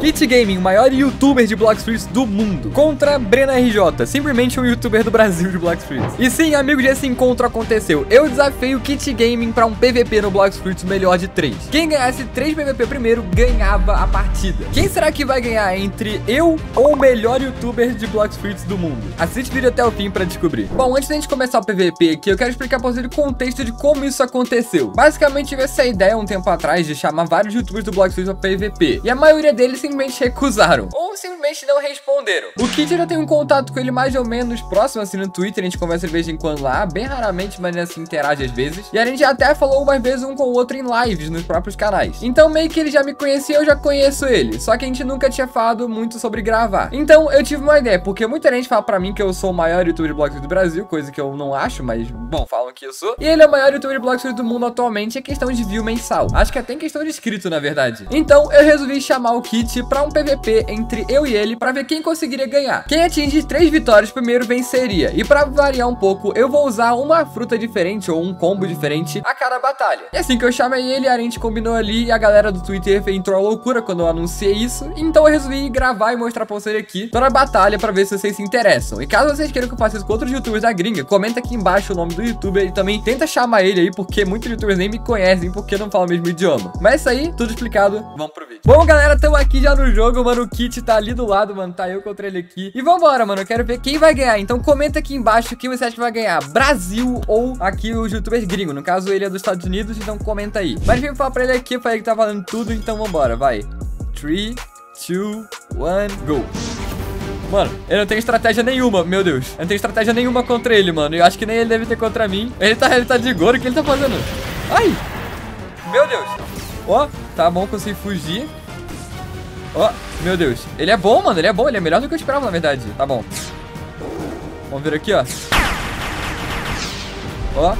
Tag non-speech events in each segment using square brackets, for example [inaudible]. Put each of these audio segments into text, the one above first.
Kit Gaming, o maior youtuber de Blox Fruits do mundo, contra Brena RJ, simplesmente um youtuber do [laughs] Brasil de Blox Fruits. E sim, amigos, esse encontro aconteceu. Eu desafiei o Kit Gaming pra um PVP no Blox Fruits melhor de 3. Quem ganhasse 3 PVP primeiro ganhava a partida. Quem será que vai ganhar entre eu ou o melhor youtuber de Blox Fruits do mundo? Assiste o vídeo até o fim pra descobrir. Bom, antes da gente começar o PVP aqui, eu quero explicar pra vocês o contexto de como isso aconteceu. Basicamente, tive essa ideia um tempo atrás de chamar vários youtubers do Blox Fruits pra PVP. E a maioria deles simplesmente recusaram. Ou simplesmente não responderam. O Kit já tem um contato com ele mais ou menos próximo assim no Twitter, a gente conversa de vez em quando lá, bem raramente, mas assim interage às vezes. E a gente até falou umas vezes um com o outro em lives nos próprios canais. Então meio que ele já me conhecia, eu já conheço ele. Só que a gente nunca tinha falado muito sobre gravar. Então eu tive uma ideia, porque muita gente fala pra mim que eu sou o maior youtuber blogs do Brasil, coisa que eu não acho, mas bom, falam que eu sou. E ele é o maior youtuber blogs do mundo atualmente, é questão de view mensal. Acho que até em questão de inscrito, na verdade. Então eu resolvi chamar o Kit pra um PVP entre eu e ele pra ver quem conseguiria ganhar. Quem atinge três vitórias primeiro venceria. E pra variar um pouco, eu vou usar uma fruta diferente ou um combo diferente a cada batalha. E assim que eu chamei ele, a gente combinou ali e a galera do Twitter entrou a loucura quando eu anunciei isso. Então eu resolvi gravar e mostrar pra vocês aqui toda a batalha pra ver se vocês se interessam. E caso vocês queiram que eu faça isso com outros youtubers da gringa, comenta aqui embaixo o nome do youtuber e também tenta chamar ele aí, porque muitos youtubers nem me conhecem porque não falam o mesmo idioma. Mas é isso aí, tudo explicado, vamos pro vídeo. Bom, galera, estamos aqui já no jogo, mano, o Kit tá ali do lado, mano, tá eu contra ele aqui. E vambora, mano, eu quero ver quem vai ganhar. Então comenta aqui embaixo quem você acha que vai ganhar, Brasil ou aqui os youtubers gringos. No caso, ele é dos Estados Unidos, então comenta aí. Mas vem falar pra ele aqui, pra ele que tá falando tudo, então vambora, vai. 3, 2, 1, go. Mano, eu não tenho estratégia nenhuma, meu Deus. Eu não tenho estratégia nenhuma contra ele, mano. Eu acho que nem ele deve ter contra mim. Ele tá, ele tá de goro, o que ele tá fazendo? Ai! Meu Deus. Ó, tá bom, consegui fugir. Ó, meu Deus. Ele é bom, mano, ele é bom. Ele é melhor do que eu esperava, na verdade. Tá bom. Vamos ver aqui, ó. Ó,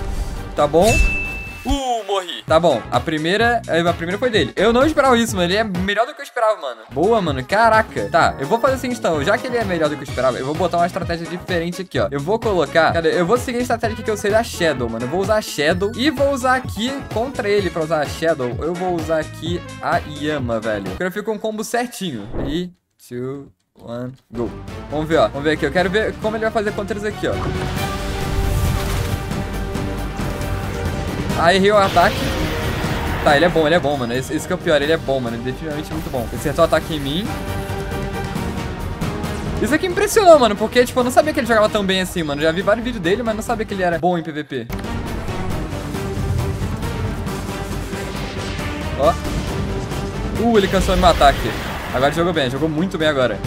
tá bom. Uh, morri. Tá bom, a primeira, a primeira foi dele. Eu não esperava isso, mano. Ele é melhor do que eu esperava, mano. Boa, mano. Caraca. Tá, eu vou fazer assim então. Já que ele é melhor do que eu esperava, eu vou botar uma estratégia diferente aqui, ó. Eu vou colocar... Cadê? Eu vou seguir a estratégia que eu sei da Shadow, mano. Eu vou usar a Shadow e vou usar aqui contra ele pra usar a Shadow. Eu vou usar aqui a Yama, velho. Porque eu fico um combo certinho. 3, 2, 1, go. Vamos ver, ó. Vamos ver aqui. Eu quero ver como ele vai fazer contra eles aqui, ó. Ah, errei o ataque. Tá, ele é bom, ele é bom, mano. Esse, esse é o pior, ele é bom, mano. É definitivamente muito bom. Acertou o ataque em mim. Isso aqui impressionou, mano, porque, tipo, eu não sabia que ele jogava tão bem assim, mano. Já vi vários vídeos dele, mas não sabia que ele era bom em PVP. Ó. Uh, ele cansou no meu ataque. Agora jogou bem, jogou muito bem agora.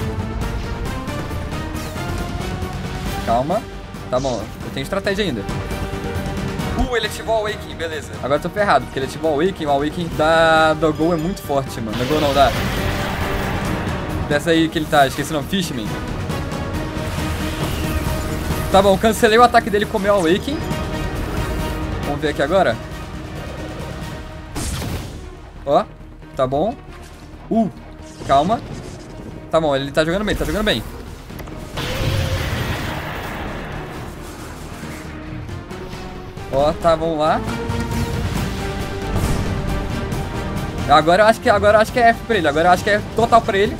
Calma. Tá bom, eu tenho estratégia ainda. Uh, ele ativou o Awakening, beleza. Agora eu tô ferrado, porque ele ativou o Awakening. O Awakening da Doggo é muito forte, mano. Doggo não dá. Dessa aí que ele tá, esqueci não, Fishman. Tá bom, cancelei o ataque dele com o meu Awakening. Vamos ver aqui agora. Ó, tá bom. Uh, calma. Tá bom, ele tá jogando bem, tá jogando bem. Ó, tá, vamos lá. Agora eu acho que agora eu acho que é F pra ele. Agora eu acho que é total pra ele.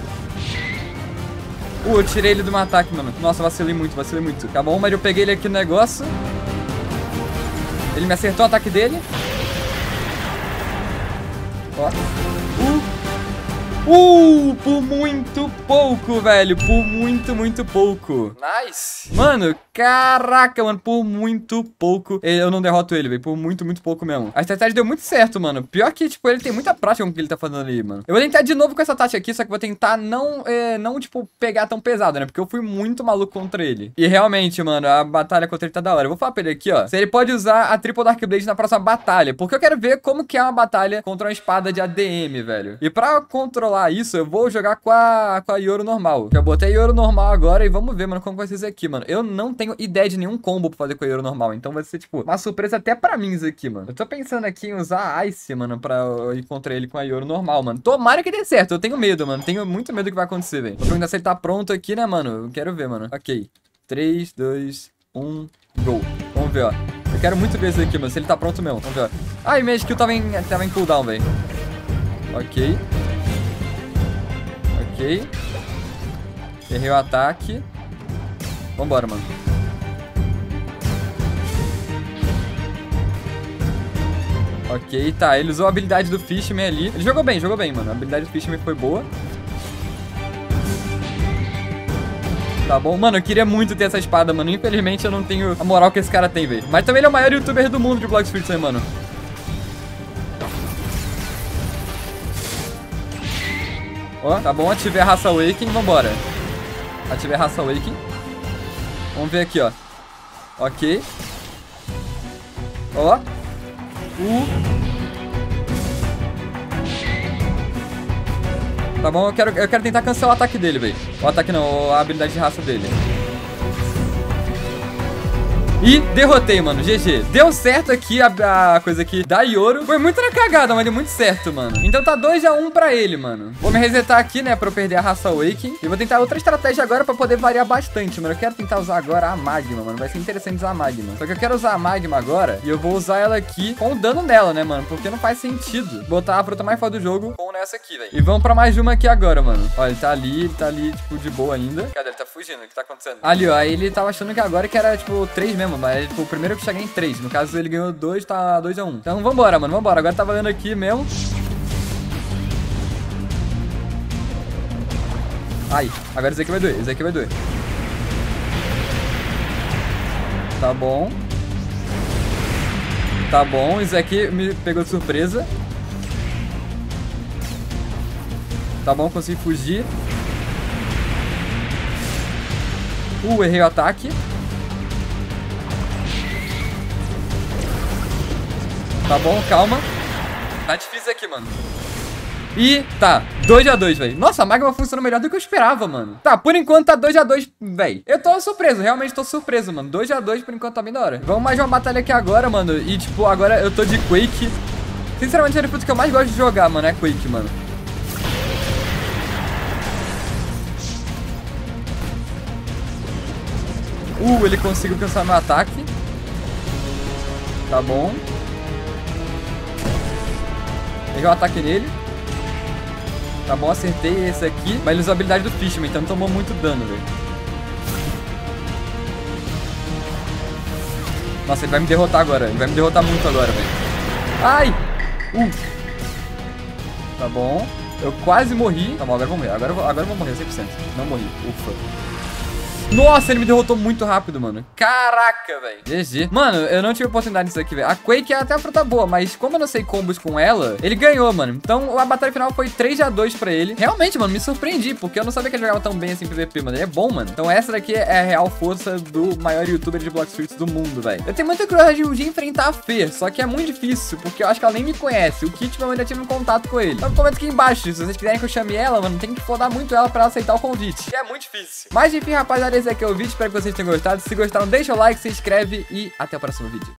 Uh, eu tirei ele do meu ataque, mano. Nossa, vacilei muito, vacilei muito. Tá bom, mas eu peguei ele aqui no negócio. Ele me acertou o ataque dele. Ó. Uh. Uh, por muito pouco, velho. Por muito, muito pouco. Nice. Mano, caraca, mano. Por muito pouco. Eu não derroto ele, velho. Por muito, muito pouco mesmo. A estratégia deu muito certo, mano. Pior que, tipo, ele tem muita prática com o que ele tá fazendo ali, mano. Eu vou tentar de novo com essa tática aqui, só que vou tentar não, é, não, tipo, pegar tão pesado, né? Porque eu fui muito maluco contra ele. E realmente, mano, a batalha contra ele tá da hora. Eu vou falar pra ele aqui, ó. Se ele pode usar a Triple Dark Blade na próxima batalha. Porque eu quero ver como que é uma batalha contra uma espada de ADM, velho. E pra controlar isso, eu vou jogar com a, com a Yoro normal. Eu botei a Yoro normal agora e vamos ver, mano, como vai ser isso aqui, mano. Eu não tenho ideia de nenhum combo pra fazer com a Yoro normal, então vai ser, tipo, uma surpresa até pra mim isso aqui, mano. Eu tô pensando aqui em usar Ice, mano, pra ir contra ele com a Yoro normal, mano. Tomara que dê certo, eu tenho medo, mano. Tenho muito medo do que vai acontecer, velho. Vou perguntar se ele tá pronto aqui, né, mano? Eu quero ver, mano. Ok. 3, 2, 1, go. Vamos ver, ó. Eu quero muito ver isso aqui, mano. Se ele tá pronto mesmo. Vamos ver, ó. Ai, minha skill tava em, tava em cooldown, velho. Ok. Errei o ataque. Vambora, mano. Ok, tá. Ele usou a habilidade do Fishman ali. Ele jogou bem, jogou bem, mano. A habilidade do Fishman foi boa. Tá bom? Mano, eu queria muito ter essa espada, mano. Infelizmente eu não tenho a moral que esse cara tem, velho. Mas também ele é o maior youtuber do mundo de Blox Fruits mano. Ó, tá bom. Ativei a raça Awakening. Vambora. Ativei a raça Awakening. Vamos ver aqui, ó. Ok. Ó. Uh. Tá bom, eu quero, eu quero tentar cancelar o ataque dele, velho. O ataque não, a habilidade de raça dele. E derrotei, mano. GG. Deu certo aqui a, a, coisa aqui da Yoro. Foi muito na cagada, mas deu muito certo, mano. Então tá 2x1 pra ele, mano. Vou me resetar aqui, né, pra eu perder a raça Awakening. E vou tentar outra estratégia agora pra poder variar bastante, mano. Eu quero tentar usar agora a Magma, mano. Vai ser interessante usar a Magma. Só que eu quero usar a Magma agora e eu vou usar ela aqui com o dano dela, né, mano? Porque não faz sentido botar a fruta mais forte do jogo com essa aqui, velho. E vamos pra mais uma aqui agora, mano. Ó, ele tá ali, ele tá ali, tipo, de boa ainda. Cadê? Ele tá fugindo. O que tá acontecendo? Ali, ó. Ele tava achando que agora que era, tipo, 3 mesmo mas tipo, o primeiro que chegar em 3. No caso, ele ganhou 2, tá 2x1. Um. Então vambora, mano, vambora. Agora tá valendo aqui mesmo. Ai, agora esse aqui vai doer, esse aqui vai doer. Tá bom. Tá bom, isso aqui me pegou de surpresa. Tá bom, consegui fugir. Uh, errei o ataque. Tá bom, calma. Tá difícil aqui, mano. E tá, 2x2, velho. Nossa, a Magma funcionou melhor do que eu esperava, mano. Tá, por enquanto tá 2x2, velho. Eu tô surpreso, realmente tô surpreso, mano. 2x2 por enquanto tá bem da hora. Vamos mais uma batalha aqui agora, mano. E, tipo, agora eu tô de Quake. Sinceramente, é o que eu mais gosto de jogar, mano. É Quake, mano. Uh, ele conseguiu cansar meu ataque. Tá bom. Peguei um ataque nele. Tá bom, acertei esse aqui. Mas ele usou a habilidade do Fishman, então não tomou muito dano, velho. Nossa, ele vai me derrotar agora. Ele vai me derrotar muito agora, velho. Ai! Uh! Tá bom. Eu quase morri. Tá bom, agora eu vou morrer. Agora eu vou, agora eu vou morrer 100%. Não morri. Ufa. Nossa, ele me derrotou muito rápido, mano. Caraca, velho. GG. Mano, eu não tive oportunidade disso aqui, velho. A Quake é até a fruta boa, mas como eu não sei combos com ela, ele ganhou, mano. Então a batalha final foi 3x2 pra ele. Realmente, mano, me surpreendi, porque eu não sabia que ele jogava tão bem assim PVP, mano. Ele é bom, mano. Então essa daqui é a real força do maior youtuber de Block Streets do mundo, velho. Eu tenho muita curiosidade de enfrentar a Fê, só que é muito difícil, porque eu acho que ela nem me conhece. O Kit, eu ainda tive um contato com ele. Então comenta aqui embaixo, se vocês quiserem que eu chame ela, mano, tem que fodar muito ela pra ela aceitar o convite. É muito difícil. Mas enfim, rapaziada, esse aqui é o vídeo. Espero que vocês tenham gostado. Se gostaram, deixa o like, se inscreve e até o próximo vídeo.